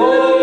Oh.